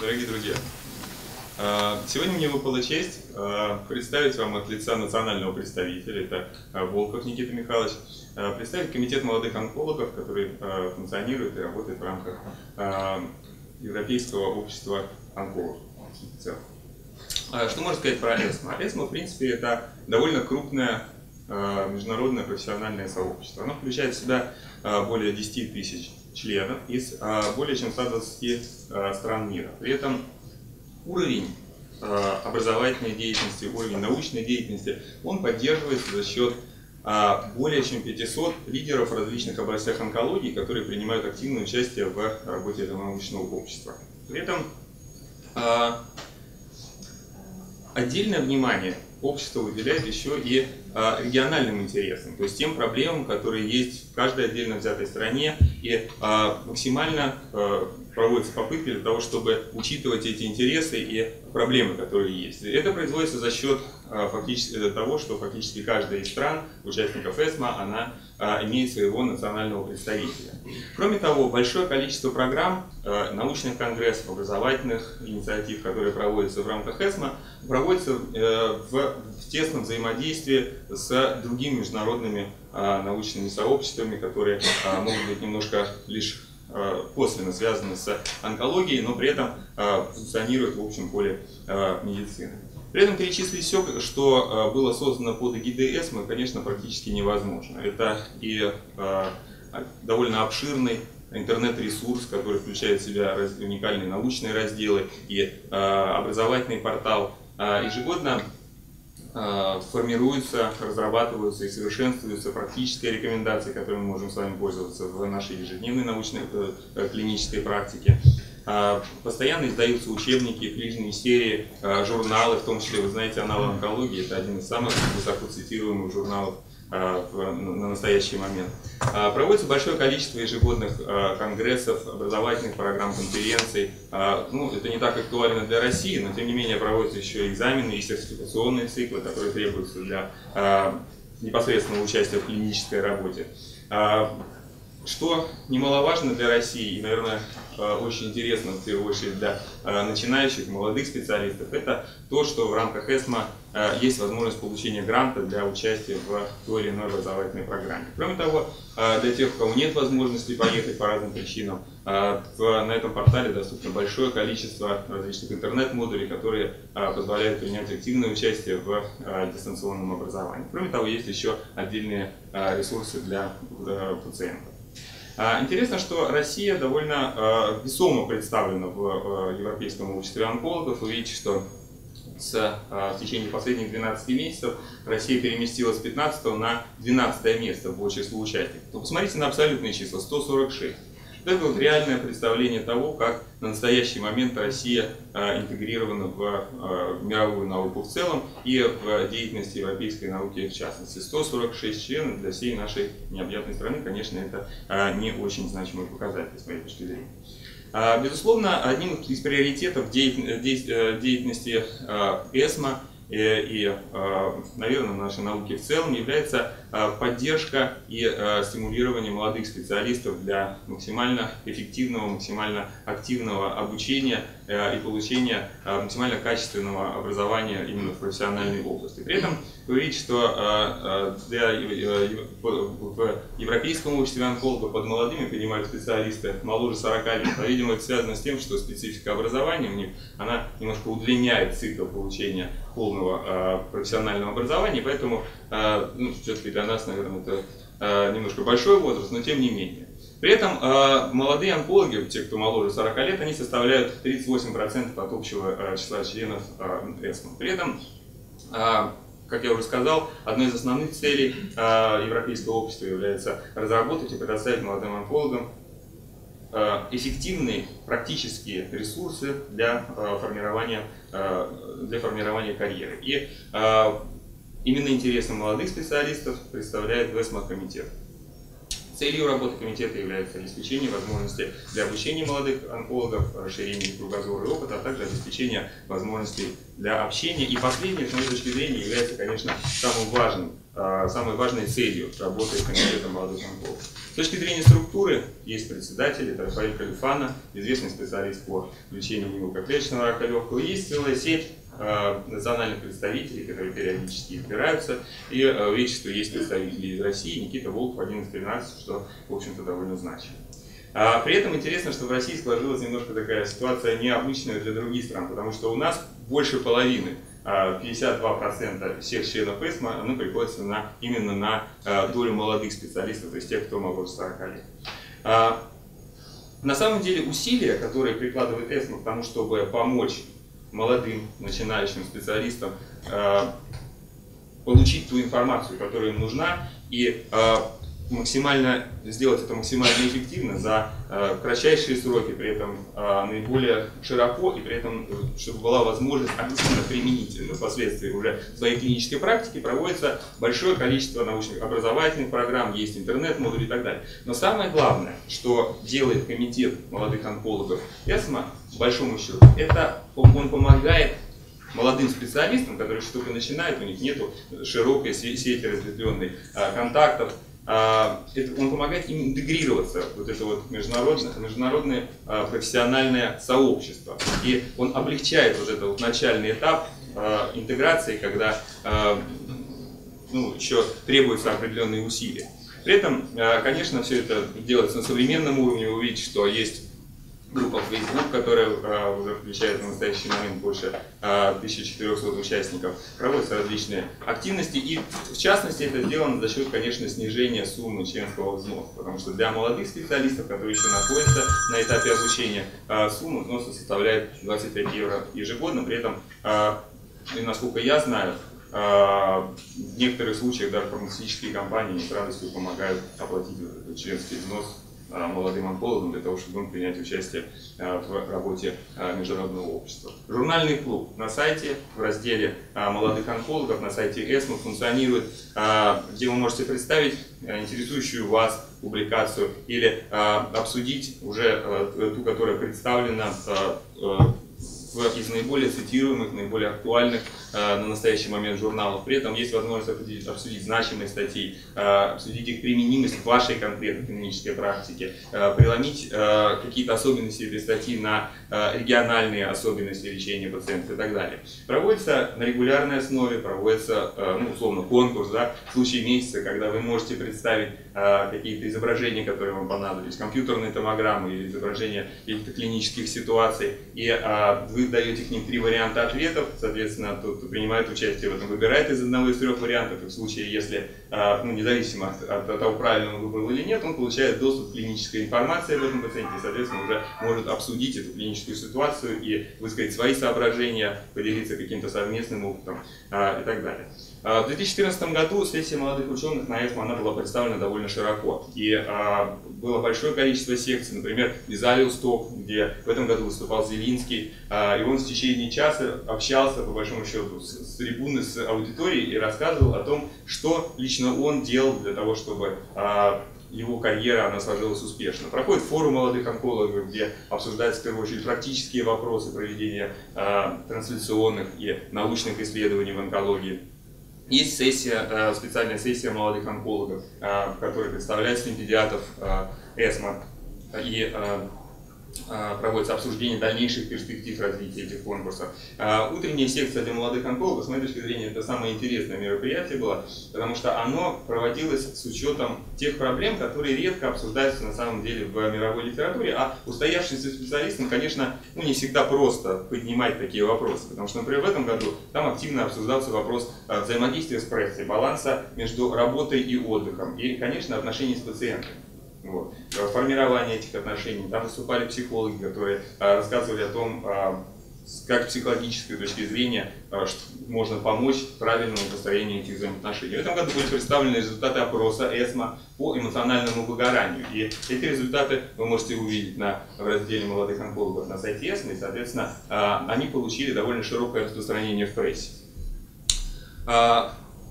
Дорогие друзья, а, сегодня мне выпала честь а, представить вам от лица национального представителя, это а, Волков Никита Михайлович, представить Комитет молодых онкологов, который функционирует и работает в рамках Европейского общества онкологов. Что можно сказать про ЭСМО? ЭСМО, в принципе, это довольно крупное международное профессиональное сообщество. Оно включает в себя более 10 тысяч членов из более чем 120 стран мира. При этом уровень э, образовательной деятельности, уровень научной деятельности, он поддерживается за счет более чем 500 лидеров в различных областях онкологии, которые принимают активное участие в работе этого научного общества. При этом отдельное внимание общество выделяет еще и региональным интересам, то есть тем проблемам, которые есть в каждой отдельно взятой стране, и максимально проводятся попытки для того, чтобы учитывать эти интересы и проблемы, которые есть. Это производится за счет а, фактически того, что фактически каждая из стран, участников ЭСМА, она а, имеет своего национального представителя. Кроме того, большое количество программ, а, научных конгрессов, образовательных инициатив, которые проводятся в рамках ЭСМА, проводятся э, в тесном взаимодействии с другими международными научными сообществами, которые могут быть немножко лишь косвенно связаны с онкологией, но при этом э, функционируют в общем поле э, медицины. При этом перечислить все, что было создано под эгидой ЭСМы, конечно, практически невозможно. Это и довольно обширный интернет-ресурс, который включает в себя уникальные научные разделы и образовательный портал. Ежегодно Э, формируются, разрабатываются и совершенствуются практические рекомендации, которыми мы можем с вами пользоваться в нашей ежедневной научной э, э, клинической практике. Постоянно издаются учебники, книжные серии, журналы, в том числе, вы знаете, анал онкологии, это один из самых высоко цитируемых журналов Э, на настоящий момент. Э, проводится большое количество ежегодных э, конгрессов, образовательных программ, конференций. Ну, это не так актуально для России, но тем не менее проводятся еще экзамены и сертификационные циклы, которые требуются для непосредственного участия в клинической работе. Что немаловажно для России и, наверное, э, очень интересно, в первую очередь, для э, начинающих, молодых специалистов, это то, что в рамках ЭСМА э, есть возможность получения гранта для участия в той или иной образовательной программе. Кроме того, для тех, у кого нет возможности поехать по разным причинам, на этом портале доступно большое количество различных интернет-модулей, которые позволяют принять активное участие в дистанционном образовании. Кроме того, есть еще отдельные ресурсы для пациентов. А, интересно, что Россия довольно а, весомо представлена в а, Европейском обществе онкологов. Вы видите, что с, в течение последних 12 месяцев Россия переместилась с 15 на 12 место по числу участников. То посмотрите на абсолютные числа, 146. Это вот реальное представление того, как на настоящий момент Россия а, интегрирована в а, мировую науку в целом и в деятельность европейской науки в частности. 146 членов для всей нашей необъятной страны, конечно, это а, не очень значимый показатель с моей точки зрения. Безусловно, одним из приоритетов э, деятельности ЭСМА и, э, наверное, нашей науки в целом является э, поддержка и стимулирование молодых специалистов для максимально эффективного, максимально активного обучения и получения максимально качественного образования именно в профессиональной области. При этом говорить, что для, в Европейском обществе онкологов под молодыми принимают специалисты моложе 40 лет. По-видимому, это связано с тем, что специфика образования у них, она немножко удлиняет цикл получения полного э, профессионального образования, поэтому э, ну, все-таки для нас, наверное, это э, немножко большой возраст, но тем не менее. При этом э, молодые онкологи, те, кто моложе 40 лет, они составляют 38% от общего э, числа членов э, ЭСМО. При этом, э, как я уже сказал, одной из основных целей Европейского общества является разработать и предоставить молодым онкологам эффективные практические ресурсы для формирования, для формирования карьеры. И именно интересы молодых специалистов представляет ВЭСМА комитет. Целью работы комитета является обеспечение возможностей для обучения молодых онкологов, расширение кругозора и опыта, а также обеспечение возможностей для общения. И последнее, с моей точки зрения, является, конечно, самым важным, а, самой важной целью работы комитета молодых онкологов. С точки зрения структуры есть председатель, это Рафаэль Калифана, известный специалист по лечению внутрикоклеточного рака легкого. Есть целая сеть национальных представителей, которые периодически избираются. И э, видите, что есть представители из России, Никита Волков, 11-13, что, в общем-то, довольно значимо. А при этом интересно, что в России сложилась немножко такая ситуация необычная для других стран, потому что у нас больше половины 52% а, всех членов ЭСМА ну, приходится на, именно на э, долю молодых специалистов, то есть тех, кто моложе 40 лет. А, на самом деле усилия, которые прикладывает ЭСМА к тому, чтобы помочь молодым начинающим специалистам э, получить ту информацию, которая им нужна, и э, максимально сделать это максимально эффективно за э, кратчайшие сроки, при этом наиболее широко и при этом, чтобы была возможность активно применить впоследствии уже в своей клинической практике, проводится большое количество научных образовательных программ, есть интернет-модули и так далее. Но самое главное, что делает комитет молодых онкологов ЭСМА, большому счету, это он помогает молодым специалистам, которые что-то начинают, у них нет широкой сети разветвленной а, контактов, а, это, он помогает им интегрироваться вот это вот международное, международное профессиональное сообщество. И он облегчает вот этот вот начальный этап а, интеграции, когда ну, еще требуются определенные усилия. При этом, конечно, все это делается на современном уровне. Вы увидите, что есть группа Facebook, которая а, уже включает в настоящий момент больше а, 1400 участников, проводятся различные активности. И в частности это сделано за счет, конечно, снижения суммы членского взноса, потому что для молодых специалистов, которые еще находятся на этапе обучения, а, сумма взноса составляет 25 евро ежегодно, при этом, а, насколько я знаю, а, в некоторых случаях даже фармацевтические компании с радостью помогают оплатить членский взнос молодым онкологам для того, чтобы он принять участие э, в работе э, международного общества. Журнальный клуб на сайте в разделе молодых онкологов на сайте ЭСМО функционирует, где вы можете представить интересующую вас публикацию или обсудить уже ту, которая представлена в, из наиболее цитируемых, наиболее актуальных э, на настоящий момент журналов. При этом есть возможность обсудить, обсудить значимые статьи, э, обсудить их применимость в вашей конкретной клинической практике, э, преломить э, какие-то особенности этой статьи на э, региональные особенности лечения пациентов и так далее. Проводится на регулярной основе, проводится, э, ну, условно, конкурс, да, в случае месяца, когда вы можете представить э, какие-то изображения, которые вам понадобились, компьютерные томограммы или изображения каких-то клинических ситуаций, и э, вы даете к ним три варианта ответов, соответственно, тот, кто принимает участие в этом, выбирает из одного из трех вариантов, и в случае, если, а, ну, независимо от, от, того, правильно он выбрал или нет, он получает доступ к клинической информации об этом пациенте, и, соответственно, уже может обсудить эту клиническую ситуацию и высказать свои соображения, поделиться каким-то совместным опытом а, и так далее. А, в 2014 году сессия молодых ученых на ЭСМО она была представлена довольно широко. И а, было большое количество секций, например, Визалиус Топ, где в этом году выступал Зелинский, а, и он в течение часа общался, по большому счету, с, с трибуны, с аудиторией и рассказывал о том, что лично он делал для того, чтобы а, его карьера она сложилась успешно. Проходит форум молодых онкологов, где обсуждаются в первую очередь практические вопросы проведения э, трансляционных и научных исследований в онкологии. Есть сессия, э, специальная сессия молодых онкологов, э, в которой представляется педиатров э, ЭСМО. И проводится обсуждение дальнейших перспектив развития этих конкурсов. А, утренняя секция для молодых онкологов, с моей точки зрения, это самое интересное мероприятие было, потому что оно проводилось с учетом тех проблем, которые редко обсуждаются на самом деле в мировой литературе, а устоявшимся специалистам, конечно, ну, не всегда просто поднимать такие вопросы, потому что, например, в этом году там активно обсуждался вопрос а, взаимодействия с прессой, баланса между работой и отдыхом, и, конечно, отношений с пациентами. Вот. Формирование этих отношений. Там выступали психологи, которые а, рассказывали о том, а, как с психологической точки зрения а, можно помочь правильному построению этих взаимоотношений. В этом году были представлены результаты опроса ЭСМА по эмоциональному выгоранию. И эти результаты вы можете увидеть на, в разделе молодых онкологов на сайте ЭСМА, и, соответственно, они получили довольно широкое распространение в прессе.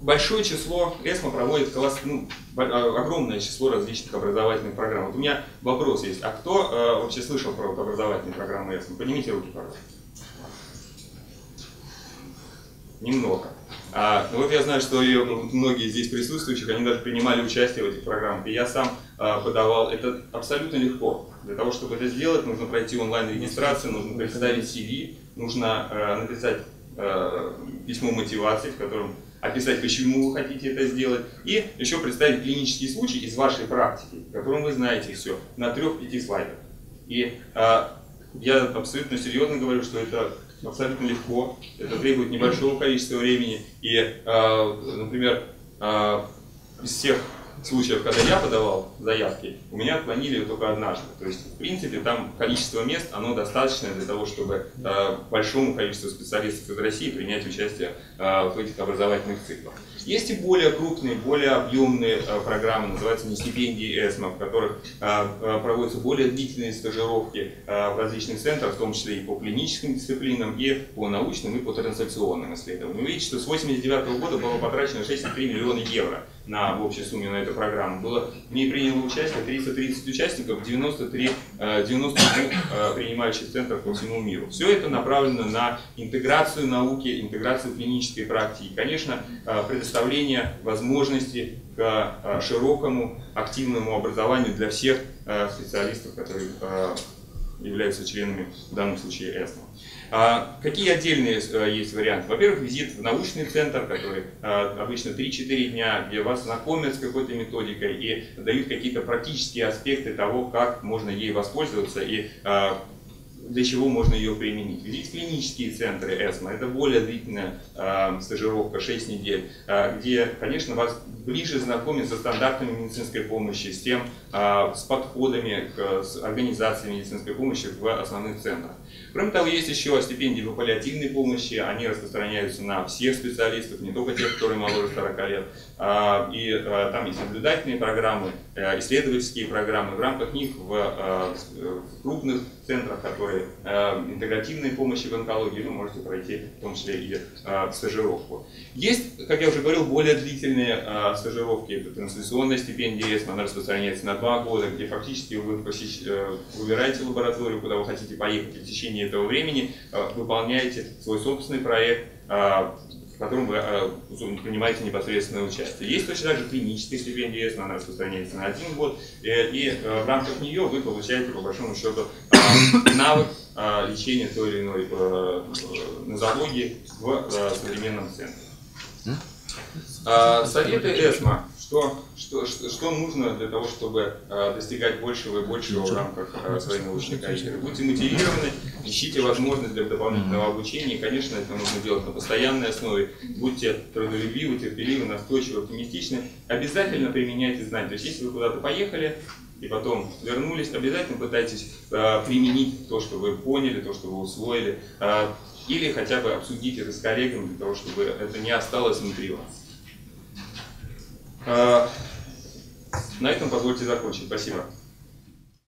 Большое число, ЭСМА проводит класс, ну, огромное число различных образовательных программ. Вот у меня вопрос есть, а кто э, вообще слышал про образовательные программы ЭСМА? Поднимите руки, пожалуйста. Немного. А, ну вот я знаю, что и многие здесь присутствующих, они даже принимали участие в этих программах. И я сам а, подавал. Это абсолютно легко. Для того, чтобы это сделать, нужно пройти онлайн-регистрацию, нужно представить CV, нужно а, написать а, письмо мотивации, в котором описать, почему вы хотите это сделать, и еще представить клинический случай из вашей практики, в котором вы знаете все, на трех-пяти слайдах. И а, я абсолютно серьезно говорю, что это абсолютно легко, это требует небольшого количества времени. И, э, например, э, из всех случаев, когда я подавал заявки, у меня отклонили только однажды. То есть, в принципе, там количество мест, оно достаточное для того, чтобы э, большому количеству специалистов из России принять участие э, в этих образовательных циклах. Есть и более крупные, более объемные э, программы, называются не стипендии ЭСМО, в которых э, э, проводятся более длительные стажировки в различных центрах, в том числе и по клиническим дисциплинам, и по научным, и по трансляционным исследованиям. Вы видите, что с 1989 года было потрачено 6,3 миллиона евро на, в общей сумме на эту программу. Было, в ней приняло участие 330 участников, 93, 93 принимающих центров по всему миру. Все это направлено на интеграцию науки, интеграцию клинической практики. Конечно, предоставление возможности к а, широкому активному образованию для всех а, специалистов, которые а, являются членами в данном случае ЭСМО. Какие отдельные есть варианты? Во-первых, визит в научный центр, который обычно 3-4 дня, где вас знакомят с какой-то методикой и дают какие-то практические аспекты того, как можно ей воспользоваться и для чего можно ее применить. Визит в клинические центры ЭСМА – это более длительная э, стажировка, 6 недель, э, где, конечно, вас ближе знакомят со стандартами медицинской помощи, с тем, э, с подходами к с организации медицинской помощи в основных центрах. Кроме того, есть еще стипендии по паллиативной помощи, они распространяются на всех специалистов, не только тех, которые моложе 40 лет. А, и а, там есть наблюдательные программы, э, исследовательские программы. В рамках них в а, крупных центрах, которые интегративной помощи в онкологии, вы можете пройти в том числе и стажировку. Есть, как я уже говорил, более длительные стажировки. Это трансляционная стипендия ЕСМ, она распространяется на два года, где фактически вы. Э, выбираете лабораторию, куда вы хотите поехать, течение этого времени выполняете свой собственный проект, в котором вы э, принимаете непосредственное участие. Есть точно так же клиническая стипендия, если она распространяется на один год, э, и э, в рамках нее вы получаете, по большому счету, навык лечения той или иной нозологии в современном центре. Советы ЭСМА что, что, что, что нужно для того, чтобы э, достигать большего и большего в рамках э, своей научной карьеры. Будьте мотивированы, ищите возможность для дополнительного обучения. И, конечно, это нужно делать на постоянной основе. Будьте трудолюбивы, терпеливы, настойчивы, оптимистичны. Обязательно применяйте знания. То есть, если вы куда-то поехали, и потом вернулись, обязательно пытайтесь э, применить то, что вы поняли, то, что вы усвоили, э, или хотя бы обсудить это с коллегами, для того, чтобы это не осталось внутри вас. А, на этом позвольте закончить. Спасибо.